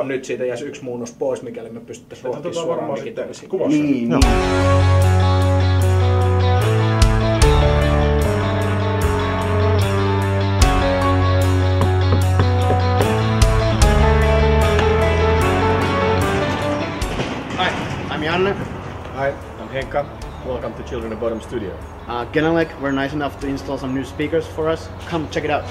Joo. nyt siitä jäisi yksi muunnos pois, mikäli me pystyttäisiin ruokkimaan suoraan digitaalisiin. kuvassa. Niin, Joo. niin. Hi, I'm Janne. Hi, I'm Henka. Welcome to Children of Bottom Studio. Uh, Genelec were nice enough to install some new speakers for us. Come check it out.